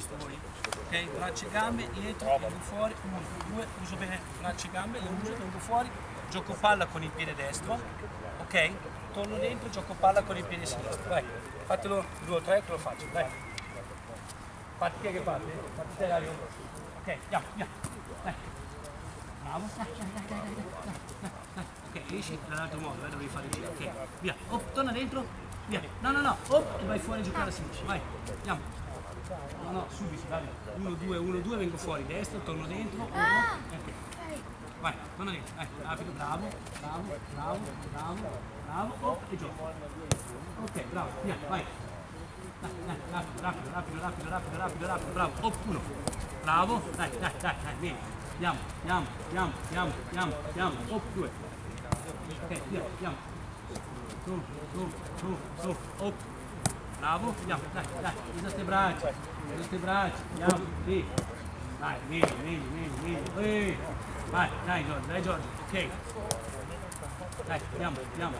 visto voi? Ok? Braccia e gambe, dietro, vengo fuori, uno, due, uso bene braccia e gambe, le uso, vengo fuori, gioco palla con il piede destro, ok? Torno dentro, gioco palla con il piede sinistro. Vai, fatelo due o tre che lo faccio, dai. Chi è che parte? Fatti te Dario. Ok, andiamo, andiamo. Dai. Bravo. Dai, dai, dai, dai, dai, dai, dai. Ok, esci dall'altro modo, eh, dovevi fare il giro. Ok, via. Op, torna dentro. Via. No, no, no. Op, e vai fuori a giocare a sinistra. Vai, andiamo. No, no, subito, dai. 1, 2, 1, 2, vengo fuori, destra, torno dentro. Uno, ok. Vai, torna dentro. Vai, rapido, bravo, bravo, bravo, bravo, bravo. Op, e gioco. Ok, bravo, via, vai. Dai, dai, rapido, rapido, rapido, rapido, rapido, rapido, rapido, bravo. Op, uno. Bravo, dai, dai, dai, dai, vieni. Andiamo, andiamo, andiamo, andiamo, andiamo, andiamo. Op, due. Ok, via, andiamo. Su, su, su, su, op. Bravo, andiamo, dai, dai, usa ste braccia, usa ste braccia, andiamo, sì. Dai, vieni, vieni, vieni, vieni. Eh. Vai, dai Giorgio, dai Giorgio, ok. Dai, andiamo, andiamo.